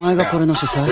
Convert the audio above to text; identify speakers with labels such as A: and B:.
A: お前がこれの主催